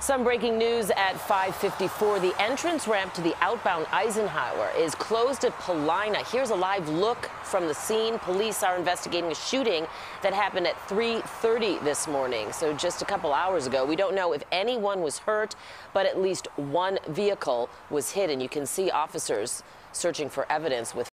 Some breaking news at 554. The entrance ramp to the outbound Eisenhower is closed at Paulina. Here's a live look from the scene. Police are investigating a shooting that happened at 3.30 this morning, so just a couple hours ago. We don't know if anyone was hurt, but at least one vehicle was hit, and you can see officers searching for evidence with